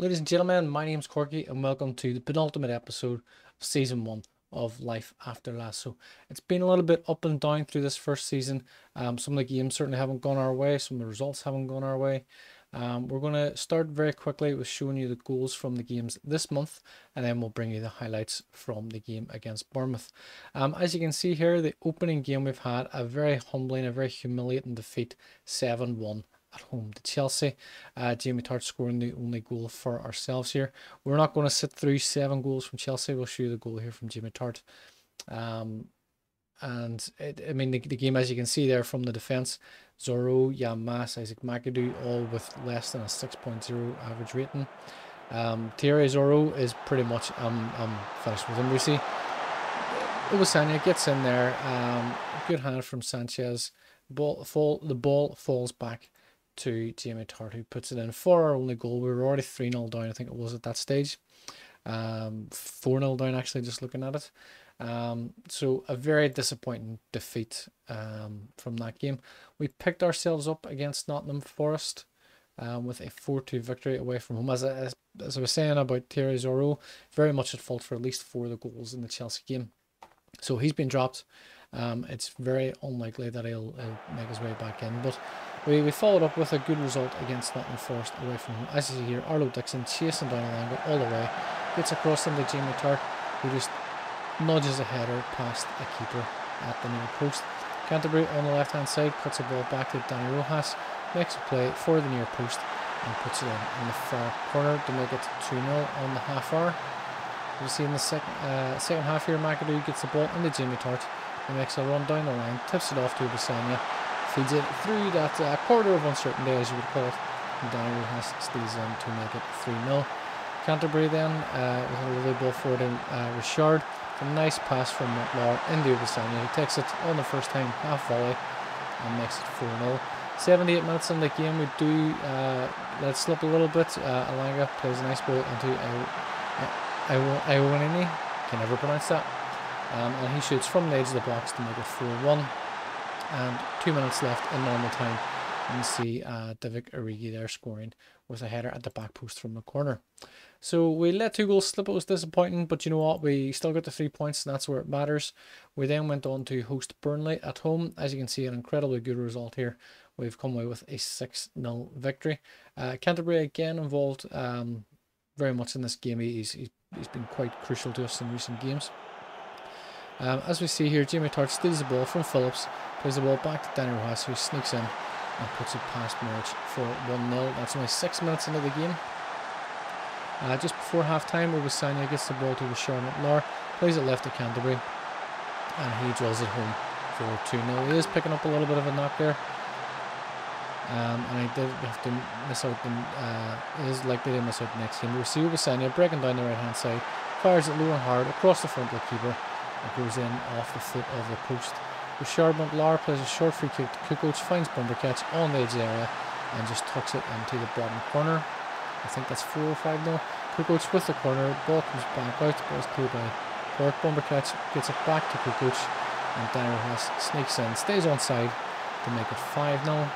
Ladies and gentlemen, my name's Korky and welcome to the penultimate episode of season one of Life After Lasso. It's been a little bit up and down through this first season. Um, some of the games certainly haven't gone our way, some of the results haven't gone our way. Um, we're going to start very quickly with showing you the goals from the games this month, and then we'll bring you the highlights from the game against Bournemouth. Um, as you can see here, the opening game we've had a very humbling, a very humiliating defeat 7 1 at home to Chelsea. Uh, Jamie Tartt scoring the only goal for ourselves here. We're not going to sit through seven goals from Chelsea. We'll show you the goal here from Jamie Tartt. Um, and it, I mean, the, the game, as you can see there from the defence, Zoreaux, Yamas, Isaac McAdoo, all with less than a 6.0 average rating. Um, Thierry Zoreaux is pretty much um, um, finished with him. We see Obisanya gets in there. Um, good hand from Sanchez. Ball fall. The ball falls back to Jamie Tartt, who puts it in for our only goal. We were already 3 0 down, I think it was at that stage. Um, 4 0 down, actually, just looking at it. Um, so a very disappointing defeat um, from that game. We picked ourselves up against Nottingham Forest um, with a 4-2 victory away from home. As I, as I was saying about Thierry Zoreaux, very much at fault for at least four of the goals in the Chelsea game. So he's been dropped. Um, it's very unlikely that he'll, he'll, make his way back in. But we, we followed up with a good result against Nottingham Forest away from home. As you see here, Arlo Dixon chasing down the line all the way. Gets across into Jamie Tartt, who just nudges a header past a keeper at the near post. Canterbury on the left hand side puts a ball back to Dani Rojas, makes a play for the near post and puts it in in the far corner to make it 2 0 on the half hour. You see in the second uh, second half here, McAdoo gets the ball into Jamie Tartt, He makes a run down the line, tips it off to Basanya, feeds it through that uh, corridor of uncertainty, as you would call it. And Dani Rojas steals in to make it 3 0. Canterbury then uh, with a lovely ball forward in uh, Richard. A nice pass from Montlaur into Obisanya. He takes it on the first time, half volley, and makes it 4 0. 78 minutes in the game, we do uh, let slip a little bit. Uh, Alanga plays a nice ball into Iwanini. Can never pronounce that. Um, and he shoots from the edge of the box to make it 4 1. And two minutes left in normal time. You see uh, Divock Origi there scoring with a header at the back post from the corner. So we let two goals slip. It was disappointing, but you know what? We still got the three points, and that's where it matters. We then went on to host Burnley at home. As you can see, an incredibly good result here. We've come away with a 6 0 victory. Uh, Canterbury again involved um, very much in this game. He's, he's, he's been quite crucial to us in recent games. Um, as we see here, Jamie Tartt steals the ball from Phillips, plays the ball back to Dani Rojas, who sneaks in and puts it past Norwich for 1 0. That's only six minutes into the game. Uh, just before half time, Obisanya gets the ball to Charlotte Lar, plays it left to Canterbury, and he draws it home for 2 0. He is picking up a little bit of a knock there. Um, and he did have to miss out. The, uh, is likely to miss out the next game. We see Obisanya breaking down the right hand side, fires it low and hard across the front of the keeper. It goes in off the foot of the post. Richard Montlaur plays a short free kick to Kukoc, finds Bumbercatch on the edge area and just tucks it into the bottom corner. I think that's 4 or 5 now. Kukoc with the corner, ball comes back out, ball is cleared by Burke. Bumbercatch gets it back to Kukoc and Dani Rojas sneaks in, stays on side to make it 5 0.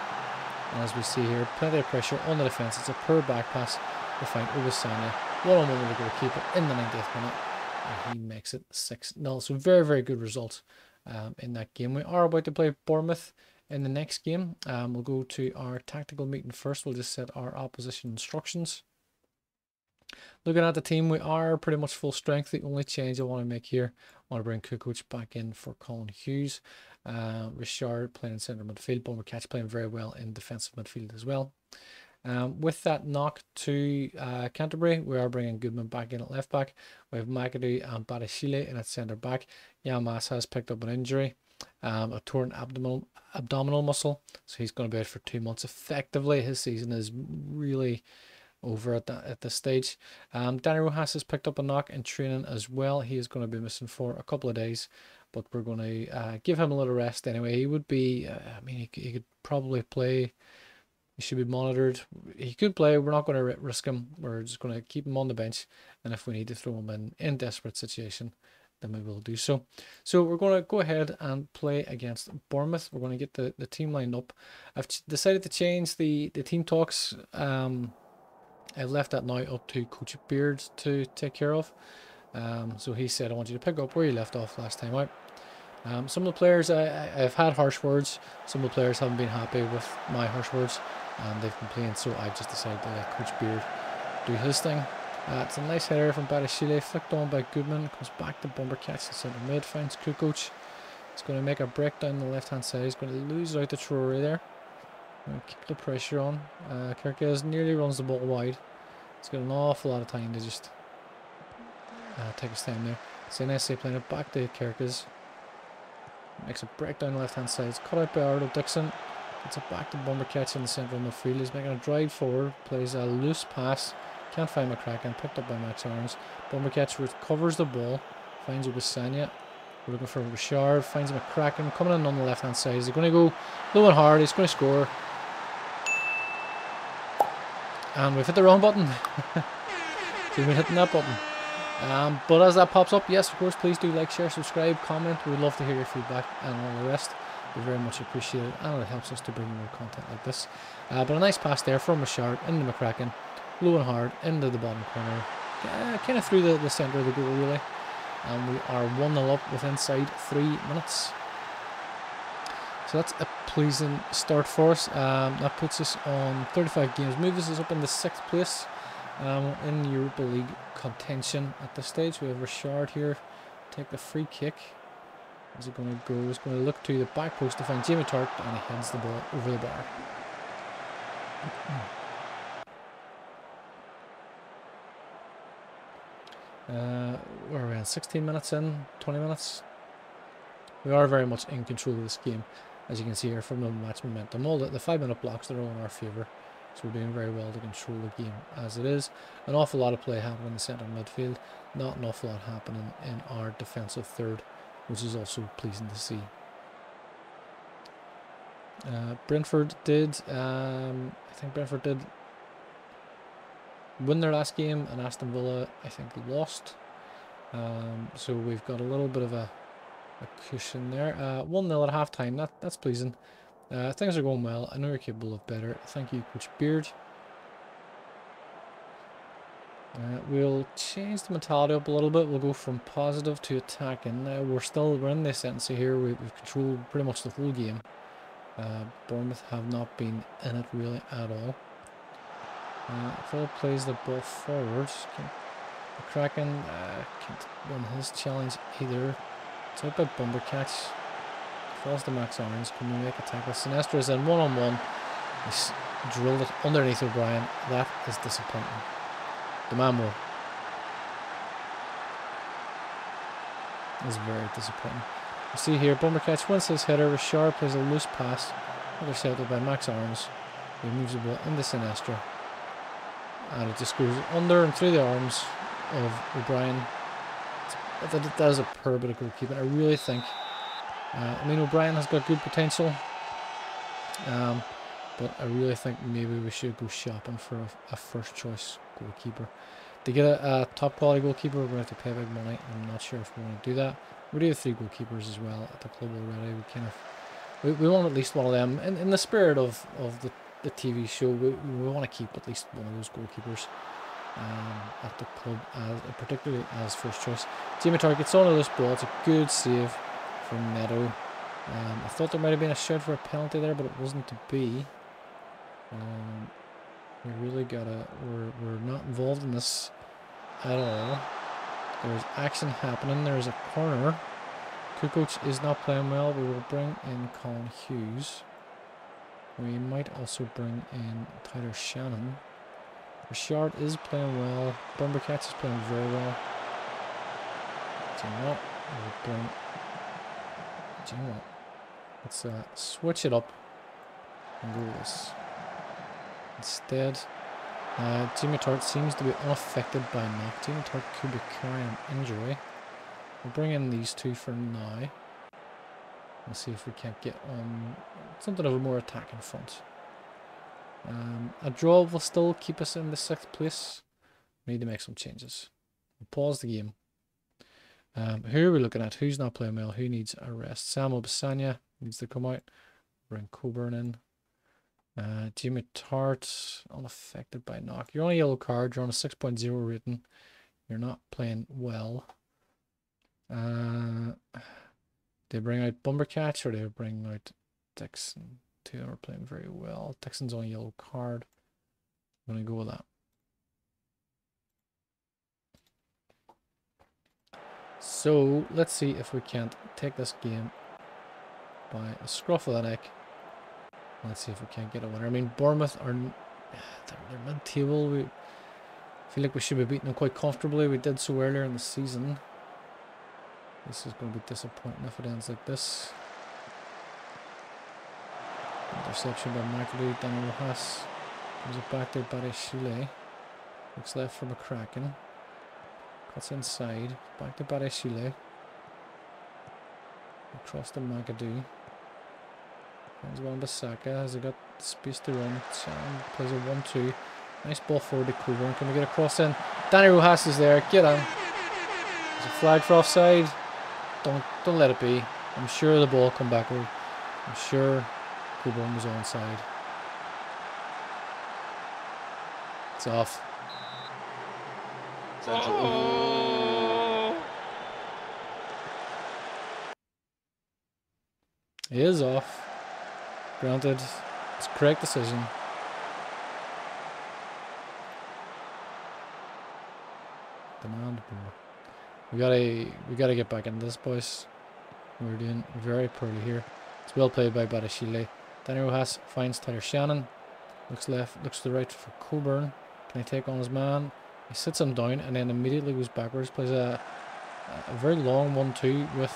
And as we see here, plenty of pressure on the defence. It's a poor back pass to find Obisanya. One on one with the goalkeeper in the 90th minute. And he makes it 6 0. So, very, very good result um, in that game. We are about to play Bournemouth in the next game. Um, we'll go to our tactical meeting first. We'll just set our opposition instructions. Looking at the team, we are pretty much full strength. The only change I want to make here, I want to bring Kukoc back in for Colin Hughes. Uh, Richard playing in centre midfield. Bumbercatch playing very well in defensive midfield as well. Um, with that knock to uh, Canterbury, we are bringing Goodman back in at left back. We have McAdoo and Badiashile in at centre back. Yamas has picked up an injury, um, a torn abdominal abdominal muscle, so he's going to be out for two months. Effectively, his season is really over at that at this stage. Um, Dani Rojas has picked up a knock in training as well. He is going to be missing for a couple of days, but we're going to uh, give him a little rest anyway. He would be, uh, I mean, he, he could probably play he should be monitored. He could play. We're not going to risk him. We're just going to keep him on the bench. And if we need to throw him in in desperate situation, then we will do so. So we're going to go ahead and play against Bournemouth. We're going to get the, the team lined up. I've decided to change the, the team talks um, I've left that now up to Coach Beard to take care of. Um, so he said, I want you to pick up where you left off last time out. Um, some of the players, I, have had harsh words. Some of the players haven't been happy with my harsh words and they've complained. So I've just decided to let Coach Beard do his thing. Uh, it's a nice header from Badiashile, flicked on by Goodman, comes back to Bumbercatch the centre mid, finds Kukoc. He's going to make a break down the left hand side. He's going to lose out to Traore there. Keep the pressure on. Uh, nearly runs the ball wide. He's got an awful lot of time to just uh, take his time there. Senesi playing it back to Kerkez. Makes a break down the left hand side. It's cut out by Arnold Dixon. It's a back to Bumbercatch in the centre of the field. He's making a drive forward. Plays a loose pass can't find McCracken. Picked up by Max Aarons. Bumbercatch recovers the ball. Finds Obisanya. We're looking for Richard. Finds McCracken. Coming in on the left hand side. He's going to go low and hard. He's going to score. And we've hit the wrong button. we've been hitting that button. Um, but as that pops up, yes, of course, please do like, share, subscribe, comment. We'd love to hear your feedback and all the rest. We very much appreciate it, and it helps us to bring more content like this. Uh, but a nice pass there from Richard into McCracken low and hard into the bottom corner. Uh, kind of through the, the centre of the goal, really. And we are 1 0 up with inside three minutes. So that's a pleasing start for us. Um, that puts us on 35 games. Moves us up in the sixth place um, in Europa League contention at this stage. We have Richard here take the free kick. Is it going to go? It's going to look to the back post to find Jamie Tartt and he heads the ball over the bar. Uh, where are we at? 16 minutes in, 20 minutes. We are very much in control of this game, as you can see here from the match momentum. All the, the five minute blocks are all in our favour, so we're doing very well to control the game as it is. An awful lot of play happening in the centre midfield, not an awful lot happening in our defensive third, which is also pleasing to see. Uh, Brentford did, um, I think Brentford did win their last game, and Aston Villa, I think, lost. Um, so we've got a little bit of a, a cushion there. Uh, 1 0 at half time, that, that's pleasing. Uh, things are going well. I know you're capable of better. Thank you, Coach Beard. Uh, we'll change the mentality up a little bit. We'll go from positive to attacking. Now we're still we're in this sentence here. We, have controlled pretty much the whole game. Uh, Bournemouth have not been in it really at all. Uh, Phil plays the ball forward. The Kraken uh, can't win his challenge either. It's out by Bumbercatch. Falls to Max Irons. Can we make a tackle? Sinisterra is in one on one. He's drilled it underneath O'Brien. That is disappointing. The man will. Is very disappointing. You see here, Bumbercatch wins his header. Richard plays a loose pass. Intercepted by Max Arms. He moves the ball into Sinisterra and it just goes under and through the arms of O'Brien. That, that is a poor bit of goalkeeping. I really think. Uh, I mean, O'Brien has got good potential, um, but I really think maybe we should go shopping for a, a first choice goalkeeper. To get a, a, top quality goalkeeper, we're going to have to pay big money. I'm not sure if we want to do that. We do have three goalkeepers as well at the club already. We kind of we, we want at least one of them in, in the spirit of, of the the TV show, we, we want to keep at least one of those goalkeepers um, at the club, as, particularly as first choice. Jamie Tartt gets on this ball. It's a good save Neto. Um, I thought there might have been a shout for a penalty there, but it wasn't to be. Um, we really gotta. We're we're not involved in this at all. There's action happening. There's a corner. Kukoc is not playing well. We will bring in Colin Hughes. We might also bring in Tyler Shannon. Richard is playing well. Bombercats is playing very well. You know? We'll bring... Do you know what? Let's uh, switch it up and go this. Instead, uh, Jimmy Tartt seems to be unaffected by knock. Jimmy Tartt could be carrying an injury. We'll bring in these two for now. Let's see if we can't get on something of a more attacking front. Um, a draw will still keep us in the sixth place. We need to make some changes. We'll pause the game. Um, who are we looking at? Who's not playing well? Who needs a rest? Samuel Bisanya needs to come out. Bring Coburn in. Uh, Jimmy Tartt, unaffected by knock. You're on a yellow card. You're on a 6.0 rating. You're not playing well. Uh, they bring out Bumbercatch or they bring out Dixon. Two are playing very well. Dixon's on a yellow card. I'm going to go with that. So let's see if we can't take this game by a scruff of the neck. Let's see if we can't get a winner. I mean, Bournemouth are they're, they're mid-table. We feel like we should be beating them quite comfortably. We did so earlier in the season. This is going to be disappointing if it ends like this. Interception by McAdoo. Daniel Rojas Comes it back to Barry Shule. Looks left for McCracken. Cuts inside. Back to Barry Across to McAdoo. Finds one to Saka. Has he got space to run? Chan plays a 1-2. Nice ball forward to Coburn. Can we get a cross in? Dani Rojas is there. Get on. There's a flag for offside. Don't don't let it be. I'm sure the ball come backward. I'm sure Coburn was onside. It's off. Oh. Is off. Granted, it's correct decision. Demand. We gotta we gotta get back into this boys. We're doing very poorly here. It's well played by Badiashile. Dani Rojas finds Tyler Shannon. Looks left, looks to the right for Coburn. Can he take on his man? He sits him down and then immediately goes backwards. Plays a, a very long 1-2 with...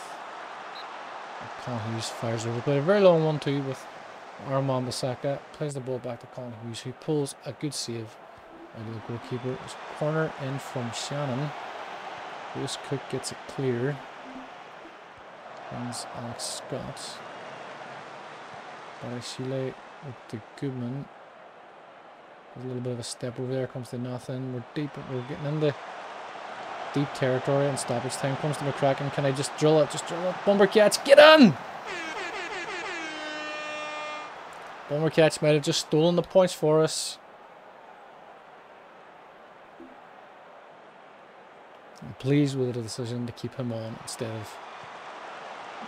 Colin Hughes fires over. Played a very long 1-2 with Armand Bissaka. Plays the ball back to Colin Hughes who pulls a good save out of the goalkeeper. It's corner in from Shannon. Lewis Cook gets it clear. Finds Alex Scott. Badiashile up to Goodman. A little bit of a step over there, comes to nothing. We're deep, we're getting into deep territory and stoppage time. Comes to McCracken. Can I just drill it? Just drill it. Bombercats, get on! Bombercats might have just stolen the points for us. I'm pleased with the decision to keep him on instead of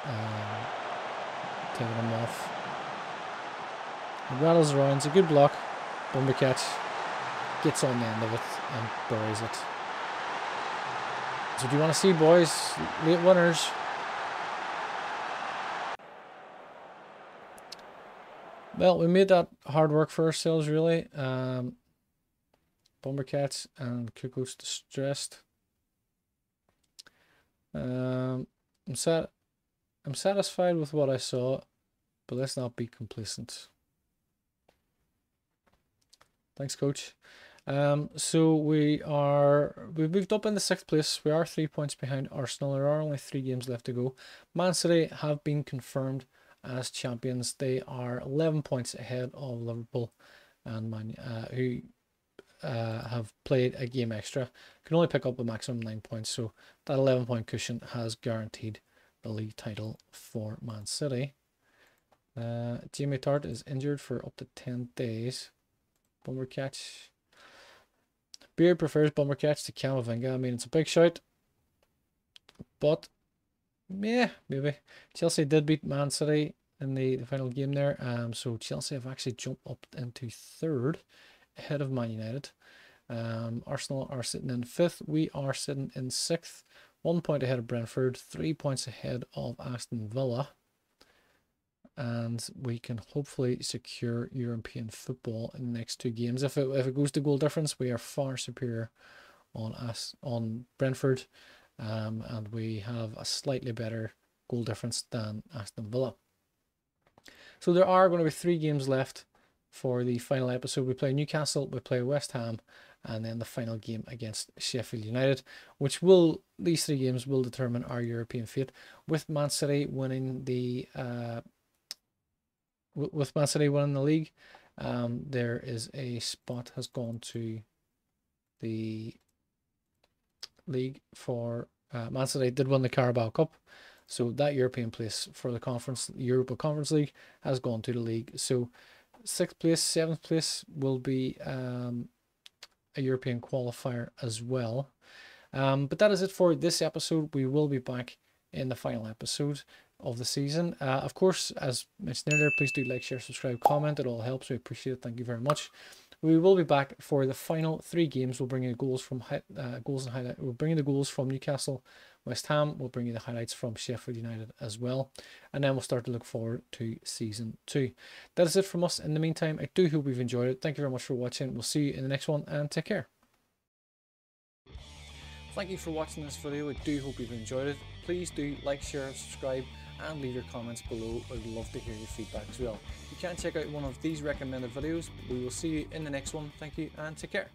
um, taking him off. He rattles around, it's a good block. Bombercat gets on the end of it and buries it. So do you want to see boys, late winners? Well, we made that hard work for ourselves really. Um, Bombercats and Cuckoo's distressed. Um, I'm sat. I'm satisfied with what I saw, but let's not be complacent. Thanks, coach. Um, so we are we've moved up in the sixth place. We are three points behind Arsenal. There are only three games left to go. Man City have been confirmed as champions. They are eleven points ahead of Liverpool and Man, uh, who uh, have played a game extra. Can only pick up a maximum nine points. So that eleven point cushion has guaranteed the league title for Man City. Uh, Jamie Tartt is injured for up to ten days. Bumbercatch. Beard prefers Bumbercatch to Camavinga. I mean, it's a big shout. But, yeah, maybe. Chelsea did beat Man City in the, the final game there. Um, so Chelsea have actually jumped up into third ahead of Man United. Um, Arsenal are sitting in fifth. We are sitting in sixth. One point ahead of Brentford. Three points ahead of Aston Villa and we can hopefully secure European football in the next two games. If it if it goes to goal difference, we are far superior on us on Brentford, um, and we have a slightly better goal difference than Aston Villa. So there are going to be three games left for the final episode. We play Newcastle, we play West Ham, and then the final game against Sheffield United, which will these three games will determine our European fate. With Man City winning the uh, with Man City winning the league, um, there is a spot has gone to the league for uh, Man City did win the Carabao Cup, so that European place for the conference Europa Conference League has gone to the league. So sixth place, seventh place will be um, a European qualifier as well. Um, but that is it for this episode. We will be back in the final episode of the season. Uh, of course, as mentioned earlier, please do like, share, subscribe, comment. It all helps. We appreciate it. Thank you very much. We will be back for the final three games. We'll bring you goals from uh, goals and highlight. We'll bring you the goals from Newcastle, West Ham. We'll bring you the highlights from Sheffield United as well, and then we'll start to look forward to season two. That is it from us. In the meantime, I do hope you've enjoyed it. Thank you very much for watching. We'll see you in the next one, and take care. Thank you for watching this video. I do hope you've enjoyed it. Please do like, share, subscribe and leave your comments below. I'd love to hear your feedback as well. You can check out one of these recommended videos. We will see you in the next one. Thank you and take care.